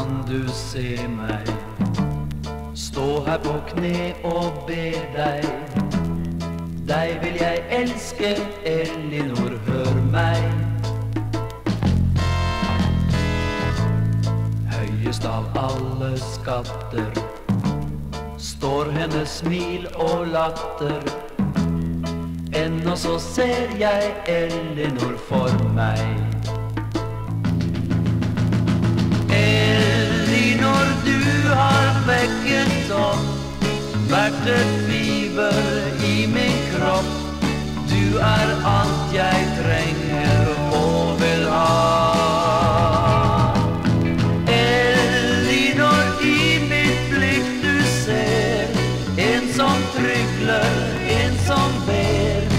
kan du se meg stå her på kne og be deg. Deg vil jeg elske, Elinor, hør meg. Høyest av alle skatter står hennes smil og latter. Ennå så ser jeg Elinor for meg. Et fiber i min kropp. Du er alt jeg trenger og vil ha. Elinor, i mitt blikk du ser en som trygler, en som ber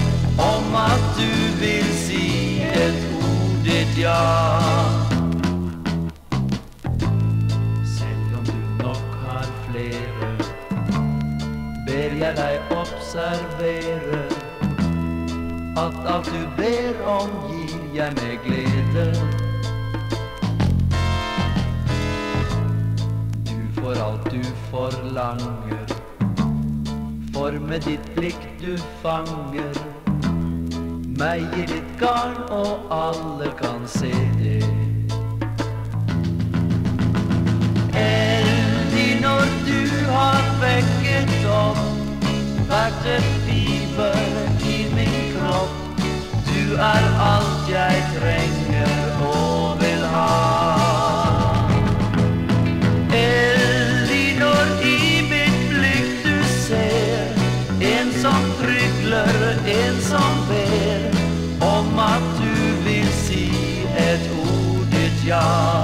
om at du vil si et ord, ja. Deg observere at alt du ber om, gir jeg med glede. Du får alt du forlanger, for med ditt blikk du fanger meg i ditt garn, og alle kan se det. uit als jij drinken oh wil halen. door die met blik u zeer, in zo'n trickler, in zo'n weer, omdat u wil zien het hoe dit jaar.